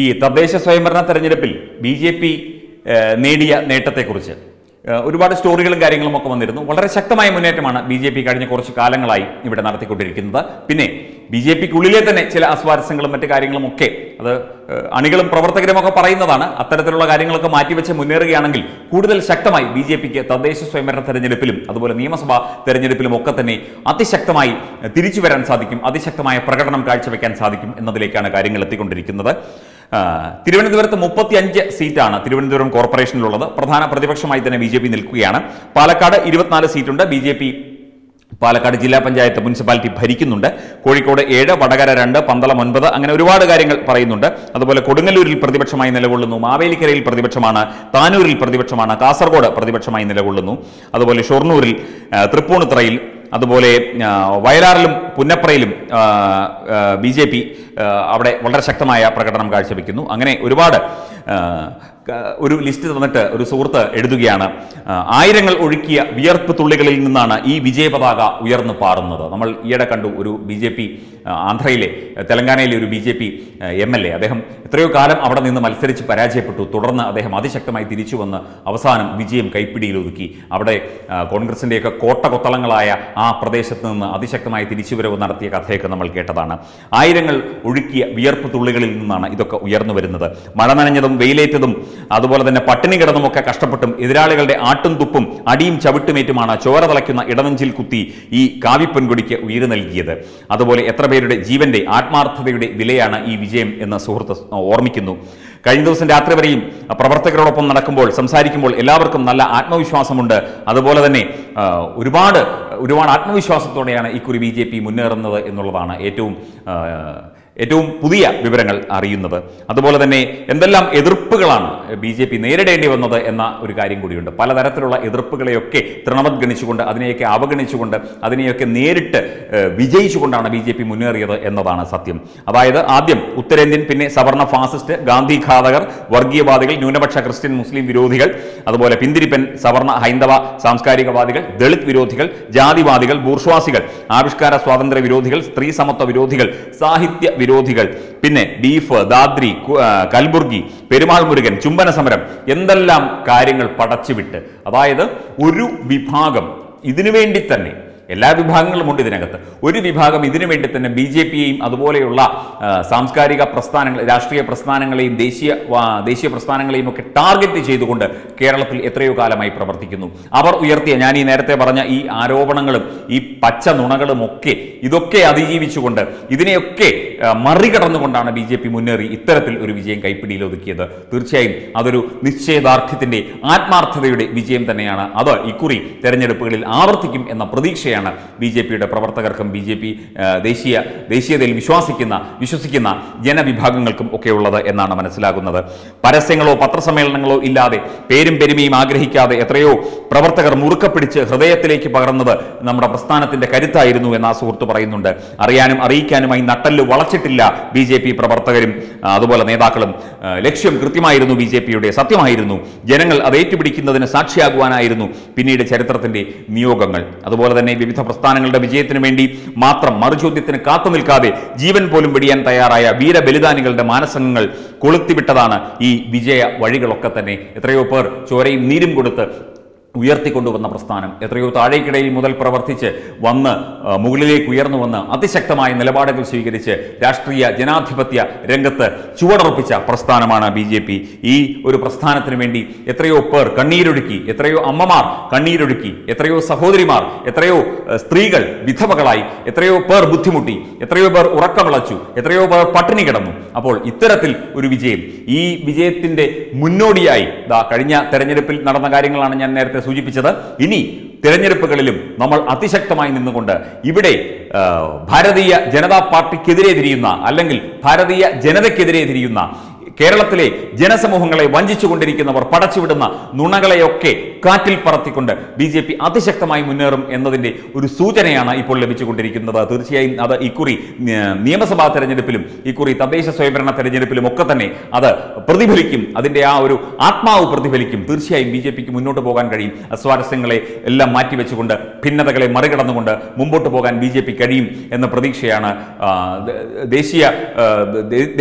ഈ തദ്ദേശ സ്വയംഭരണ തെരഞ്ഞെടുപ്പിൽ ബി ജെ പി നേടിയ നേട്ടത്തെക്കുറിച്ച്. ഒരുപാട് സ്റ്റോറികളും കാര്യങ്ങളും ഒക്കെ വന്നിരുന്നു. വളരെ ശക്തമായ മുന്നേറ്റമാണ് ബി ജെ പി കഴിഞ്ഞ കുറച്ച് കാലങ്ങളായി ഇവിടെ നടത്തിക്കൊണ്ടിരിക്കുന്നത്. പിന്നെ ബി ജെ പിക്കുള്ളിലെ തന്നെ ചില അസ്വാരസ്യങ്ങളും മറ്റു കാര്യങ്ങളും ഒക്കെ അത് അണികളും പ്രവർത്തകരും ഒക്കെ പറയുന്നതാണ്. അത്തരത്തിലുള്ള കാര്യങ്ങളൊക്കെ മാറ്റിവെച്ച് മുന്നേറുകയാണെങ്കിൽ കൂടുതൽ ശക്തമായി ബി ജെ പിക്ക് തദ്ദേശ സ്വയംഭരണ തെരഞ്ഞെടുപ്പിലും അതുപോലെ നിയമസഭാ തെരഞ്ഞെടുപ്പിലും ഒക്കെ തന്നെ അതിശക്തമായി തിരിച്ചു വരാൻ സാധിക്കും. അതിശക്തമായ പ്രകടനം കാഴ്ചവെക്കാൻ സാധിക്കും എന്നതിലേക്കാണ് കാര്യങ്ങൾ എത്തിക്കൊണ്ടിരിക്കുന്നത്. തിരുവനന്തപുരത്ത് മുപ്പത്തി അഞ്ച് സീറ്റാണ് തിരുവനന്തപുരം കോർപ്പറേഷനിലുള്ളത്. പ്രധാന പ്രതിപക്ഷമായി തന്നെ ബി ജെ പി നിൽക്കുകയാണ്. പാലക്കാട് ഇരുപത്തിനാല് സീറ്റുണ്ട്. ബി ജെ പി പാലക്കാട് ജില്ലാ പഞ്ചായത്ത് മുനിസിപ്പാലിറ്റി ഭരിക്കുന്നുണ്ട്. കോഴിക്കോട് ഏഴ് വടകര രണ്ട് പന്തളം ഒൻപത് അങ്ങനെ ഒരുപാട് കാര്യങ്ങൾ പറയുന്നുണ്ട്. അതുപോലെ കൊടുങ്ങല്ലൂരിൽ പ്രതിപക്ഷമായി നിലകൊള്ളുന്നു. മാവേലിക്കരയിൽ പ്രതിപക്ഷമാണ്. താനൂരിൽ പ്രതിപക്ഷമാണ്. കാസർഗോഡ് പ്രതിപക്ഷമായി നിലകൊള്ളുന്നു. അതുപോലെ ഷൊർണൂരിൽ തൃപ്പൂണിത്തുറയിൽ അതുപോലെ വയലാറിലും പുന്നപ്രയിലും ബി ജെ പി അവിടെ വളരെ ശക്തമായ പ്രകടനം കാഴ്ചവെക്കുന്നു. അങ്ങനെ ഒരുപാട് ഒരു ലിസ്റ്റ് തന്നിട്ട് ഒരു സുഹൃത്ത് എഴുതുകയാണ്. ആയിരങ്ങൾ ഒഴുക്കിയ വിയർപ്പ് തുള്ളികളിൽ നിന്നാണ് ഈ വിജയ പതാക ഉയർന്നു പാറുന്നത്. നമ്മൾ ഈയിടെ കണ്ടു ഒരു ബി ജെ പി ആന്ധ്രയിലെ തെലങ്കാനയിലെ ഒരു B J P M L A. അദ്ദേഹം എത്രയോ കാലം അവിടെ നിന്ന് മത്സരിച്ച് പരാജയപ്പെട്ടു. തുടർന്ന് അദ്ദേഹം അതിശക്തമായി തിരിച്ചു വന്ന് അവസാനം വിജയം കൈപ്പിടിയിൽ ഒതുക്കി. അവിടെ കോൺഗ്രസിന്റെയൊക്കെ കോട്ട കൊത്തളങ്ങളായ ആ പ്രദേശത്ത് നിന്ന് അതിശക്തമായി തിരിച്ചുവരവ് നടത്തിയ കഥയൊക്കെ നമ്മൾ കേട്ടതാണ്. ആയിരങ്ങൾ ഒഴുക്കിയ വിയർപ്പ് തുള്ളികളിൽ നിന്നാണ് ഇതൊക്കെ ഉയർന്നു വരുന്നത്. മഴ നനഞ്ഞതും വെയിലേറ്റതും അതുപോലെ തന്നെ പട്ടിണി കിടന്നുമൊക്കെ കഷ്ടപ്പെട്ടും എതിരാളികളുടെ ആട്ടും തുപ്പും അടിയും ചവിട്ടുമേറ്റുമാണ് ചോര തളയ്ക്കുന്ന ഇടനെഞ്ചിൽ കുത്തി ഈ കാവിപ്പൊൻകൊടിക്ക് ഉയരു നൽകിയത്. അതുപോലെ എത്ര പേരുടെ ജീവന്റെ ആത്മാർത്ഥതയുടെ വിലയാണ് ഈ വിജയം എന്ന് സുഹൃത്ത് ഓർമ്മിക്കുന്നു. കഴിഞ്ഞ ദിവസം രാത്രി വരെയും പ്രവർത്തകരോടൊപ്പം നടക്കുമ്പോൾ സംസാരിക്കുമ്പോൾ എല്ലാവർക്കും നല്ല ആത്മവിശ്വാസമുണ്ട്. അതുപോലെ തന്നെ ഒരുപാട് ഒരുപാട് ആത്മവിശ്വാസത്തോടെയാണ് ഇക്കുറി ബി ജെ പി മുന്നേറുന്നത് എന്നുള്ളതാണ് ഏറ്റവും ഏറ്റവും പുതിയ വിവരങ്ങൾ അറിയുന്നത്. അതുപോലെ തന്നെ എന്തെല്ലാം എതിർപ്പുകളാണ് ബി ജെ പി നേരിടേണ്ടി വന്നത് എന്ന ഒരു കാര്യം കൂടിയുണ്ട്. പലതരത്തിലുള്ള എതിർപ്പുകളെയൊക്കെ തൃണവത്ഗണിച്ചുകൊണ്ട് അതിനെയൊക്കെ അവഗണിച്ചുകൊണ്ട് അതിനെയൊക്കെ നേരിട്ട് വിജയിച്ചുകൊണ്ടാണ് ബി ജെ പി മുന്നേറിയത് എന്നതാണ് സത്യം. അതായത് ആദ്യം ഉത്തരേന്ത്യൻ പിന്നെ സവർണ ഫാസിസ്റ്റ് ഗാന്ധി ഘാതകർ വർഗീയവാദികൾ ന്യൂനപക്ഷ ക്രിസ്ത്യൻ മുസ്ലിം വിരോധികൾ അതുപോലെ പിന്തിരിപ്പൻ സവർണ ഹൈന്ദവ സാംസ്കാരികവാദികൾ ദളിത് വിരോധികൾ ജാതിവാദികൾ ബൂർഷ്വാസികൾ ആവിഷ്കാര സ്വാതന്ത്ര്യ വിരോധികൾ സ്ത്രീ സമത്വ വിരോധികൾ സാഹിത്യ വിരോധികൾ. പിന്നെ ബീഫ് ദാദ്രി കൽബുർഗി പെരുമാൾ മുരുകൻ ചുംബന സമരം എന്തെല്ലാം കാര്യങ്ങൾ പടച്ചുവിട്ട്. അതായത് ഒരു വിഭാഗം ഇതിനുവേണ്ടി തന്നെ എല്ലാ വിഭാഗങ്ങളും ഉണ്ട് ഇതിനകത്ത്. ഒരു വിഭാഗം ഇതിനു വേണ്ടി തന്നെ ബി ജെ പിയെയും അതുപോലെയുള്ള സാംസ്കാരിക പ്രസ്ഥാനങ്ങൾ രാഷ്ട്രീയ പ്രസ്ഥാനങ്ങളെയും ദേശീയ ദേശീയ പ്രസ്ഥാനങ്ങളെയും ഒക്കെ ടാർഗറ്റ് ചെയ്തുകൊണ്ട് കേരളത്തിൽ എത്രയോ കാലമായി പ്രവർത്തിക്കുന്നു. അവർ ഉയർത്തിയ ഞാൻ ഈ നേരത്തെ പറഞ്ഞ ഈ ആരോപണങ്ങളും ഈ പച്ച നുണകളും ഒക്കെ ഇതൊക്കെ അതിജീവിച്ചുകൊണ്ട് ഇതിനെയൊക്കെ മറികടന്നുകൊണ്ടാണ് ബി ജെ പി മുന്നേറി ഇത്തരത്തിൽ ഒരു വിജയം കൈപ്പിടിയിൽ ഒതുക്കിയത്. തീർച്ചയായും അതൊരു നിശ്ചയദാർഢ്യത്തിന്റെ ആത്മാർത്ഥതയുടെ വിജയം തന്നെയാണ്. അത് ഇക്കുറി തെരഞ്ഞെടുപ്പുകളിൽ ആവർത്തിക്കും എന്ന പ്രതീക്ഷയാണ് ബി ജെ പിയുടെ പ്രവർത്തകർക്കും ബി ജെ പി ദേശീയ ദേശീയതയിൽ വിശ്വസിക്കുന്ന വിശ്വസിക്കുന്ന ജനവിഭാഗങ്ങൾക്കും ഒക്കെയുള്ളത് എന്നാണ് മനസ്സിലാകുന്നത്. പരസ്യങ്ങളോ പത്രസമ്മേളനങ്ങളോ ഇല്ലാതെ പേരും പെരുമയും ആഗ്രഹിക്കാതെ എത്രയോ പ്രവർത്തകർ മുറുക്ക പിടിച്ച് ഹൃദയത്തിലേക്ക് പകർന്നത് നമ്മുടെ പ്രസ്ഥാനത്തിന്റെ കരുത്തായിരുന്നു എന്ന് ആ സുഹൃത്ത് പറയുന്നുണ്ട്. അറിയാനും അറിയിക്കാനുമായി നട്ടൽ വളച്ചിട്ടില്ല ബി ജെ പി പ്രവർത്തകരും അതുപോലെ നേതാക്കളും. ലക്ഷ്യം കൃത്യമായിരുന്നു ബി ജെ പിയുടെ സത്യമായിരുന്നു. ജനങ്ങൾ അത് ഏറ്റുപിടിക്കുന്നതിന് സാക്ഷിയാകുവാനായിരുന്നു പിന്നീട് ചരിത്രത്തിന്റെ നിയോഗങ്ങൾ. അതുപോലെ തന്നെ വിവിധ പ്രസ്ഥാനങ്ങളുടെ വിജയത്തിനു വേണ്ടി മാത്രം മറുചോദ്യത്തിന് കാത്തു നിൽക്കാതെ ജീവൻ പോലും വെടിയാൻ തയ്യാറായ വീരബലിദാനികളുടെ മാനസംഗങ്ങൾ കൊളുത്തിവിട്ടതാണ് ഈ വിജയ വഴികളൊക്കെ തന്നെ. എത്രയോ പേർ ചോരയും നീരും കൊടുത്ത് ഉയർത്തിക്കൊണ്ടുവന്ന പ്രസ്ഥാനം. എത്രയോ താഴേക്കിടയിൽ മുതൽ പ്രവർത്തിച്ച് വന്ന് മുകളിലേക്ക് ഉയർന്നു വന്ന് അതിശക്തമായ നിലപാടുകൾ സ്വീകരിച്ച് രാഷ്ട്രീയ ജനാധിപത്യ രംഗത്ത് ചുവടുറപ്പിച്ച പ്രസ്ഥാനമാണ് ബി ജെ പി. ഈ ഒരു പ്രസ്ഥാനത്തിന് വേണ്ടി എത്രയോ പേർ കണ്ണീരൊഴുക്കി എത്രയോ അമ്മമാർ കണ്ണീരൊഴുക്കി എത്രയോ സഹോദരിമാർ എത്രയോ സ്ത്രീകൾ വിധവകളായി എത്രയോ പേർ ബുദ്ധിമുട്ടി എത്രയോ പേർ ഉറക്കമിളച്ചു എത്രയോ പേർ പട്ടിണി കിടന്നു. അപ്പോൾ ഇത്തരത്തിൽ ഒരു വിജയം. ഈ വിജയത്തിന്റെ മുന്നോടിയായി കഴിഞ്ഞ തെരഞ്ഞെടുപ്പിൽ നടന്ന കാര്യങ്ങളാണ് ഞാൻ നേരത്തെ സൂചിപ്പിച്ചത് ഇനി തിരഞ്ഞെടുപ്പുകളിലും നമ്മൾ അതിശക്തമായി നിന്നുകൊണ്ട് ഇവിടെ ഭാരതീയ ജനതാ പാർട്ടിക്കെതിരെ തിരിയുന്ന അല്ലെങ്കിൽ ഭാരതീയ ജനതയ്ക്കെതിരെ തിരിയുന്ന കേരളത്തിലെ ജനസമൂഹങ്ങളെ വഞ്ചിച്ചുകൊണ്ടിരിക്കുന്നവർ പടച്ചുവിടുന്ന നുണകളെയൊക്കെ കാറ്റിൽ പറത്തിക്കൊണ്ട് ബി ജെ പി അതിശക്തമായി മുന്നേറും എന്നതിന്റെ ഒരു സൂചനയാണ് ഇപ്പോൾ ലഭിച്ചുകൊണ്ടിരിക്കുന്നത്. തീർച്ചയായും അത് ഇക്കുറി നിയമസഭാ തെരഞ്ഞെടുപ്പിലും ഇക്കുറി തദ്ദേശ സ്വയംഭരണ തെരഞ്ഞെടുപ്പിലും ഒക്കെ തന്നെ അത് പ്രതിഫലിക്കും. അതിന്റെ ആ ഒരു ആത്മാവ് പ്രതിഫലിക്കും. തീർച്ചയായും ബി ജെ പിക്ക് മുന്നോട്ട് പോകാൻ കഴിയും. അസ്വാരസ്യങ്ങളെ എല്ലാം മാറ്റിവെച്ചുകൊണ്ട് ഭിന്നതകളെ മറികടന്നുകൊണ്ട് മുമ്പോട്ട് പോകാൻ ബി ജെ പി കഴിയും എന്ന പ്രതീക്ഷയാണ് ദേശീയ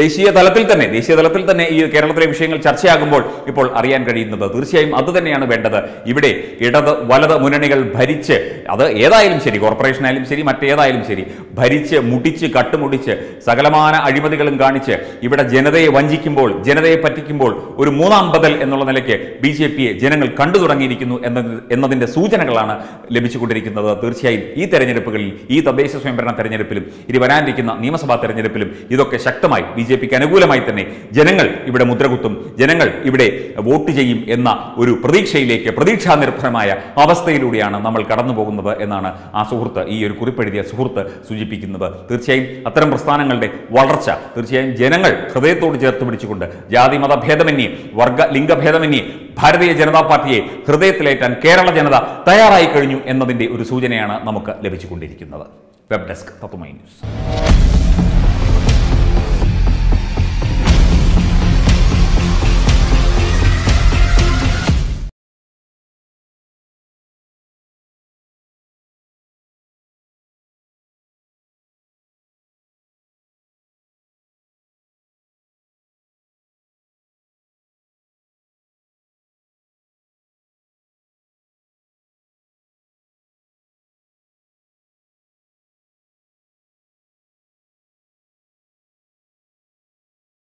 ദേശീയ തലത്തിൽ തന്നെ ദേശീയ തലത്തിൽ തന്നെ ഈ കേരളത്തിലെ വിഷയങ്ങൾ ചർച്ചയാകുമ്പോൾ ഇപ്പോൾ അറിയാൻ കഴിയുന്നത്. തീർച്ചയായും അത് തന്നെയാണ് വേണ്ടത്. ഇവിടെ ഇടത് വലത് മുന്നണികൾ ഭരിച്ച് അത് ഏതായാലും ശരി കോർപ്പറേഷൻ ആയാലും ശരി മറ്റേതായാലും ശരി ഭരിച്ച് മുടിച്ച് കട്ടുമുടിച്ച് സകലമാന അഴിമതികളും കാണിച്ച് ഇവിടെ ജനതയെ വഞ്ചിക്കുമ്പോൾ ജനതയെ പറ്റിക്കുമ്പോൾ ഒരു മൂന്നാം ബദൽ എന്നുള്ള നിലയ്ക്ക് ബി ജെ പിയെ ജനങ്ങൾ കണ്ടു തുടങ്ങിയിരിക്കുന്നു എന്നത് എന്നതിന്റെ സൂചനകളാണ് ലഭിച്ചുകൊണ്ടിരിക്കുന്നത്. തീർച്ചയായും ഈ തെരഞ്ഞെടുപ്പുകളിൽ ഈ തദ്ദേശ സ്വയംഭരണ തെരഞ്ഞെടുപ്പിലും ഇനി വരാനിരിക്കുന്ന നിയമസഭാ തെരഞ്ഞെടുപ്പിലും ഇതൊക്കെ ശക്തമായി ബി ജെ പിക്ക് അനുകൂലമായി തന്നെ ജനങ്ങൾ ഇവിടെ മുദ്രകുത്തും ജനങ്ങൾ ഇവിടെ വോട്ട് ചെയ്യും എന്ന ഒരു പ്രതീക്ഷയിലേക്ക് പ്രതീക്ഷാ നിർഭരമായ അവസ്ഥയിലൂടെയാണ് നമ്മൾ കടന്നു പോകുന്നത് എന്നാണ് ആ സുഹൃത്ത് ഈ ഒരു കുറിപ്പെഴുതിയ സുഹൃത്ത് സൂചിപ്പിക്കുന്നത്. തീർച്ചയായും അത്തരം പ്രസ്ഥാനങ്ങളുടെ വളർച്ച തീർച്ചയായും ജനങ്ങൾ ഹൃദയത്തോട് ചേർത്ത് പിടിച്ചുകൊണ്ട് ജാതി മത ഭേദമന്യേ വർഗ ലിംഗഭേദമന്യേ ഭാരതീയ ജനതാ പാർട്ടിയെ ഹൃദയത്തിലേറ്റാൻ കേരള ജനത തയ്യാറായി കഴിഞ്ഞു എന്നതിന്റെ ഒരു സൂചനയാണ് നമുക്ക് ലഭിച്ചുകൊണ്ടിരിക്കുന്നത്. Web desk Tatwamayi news.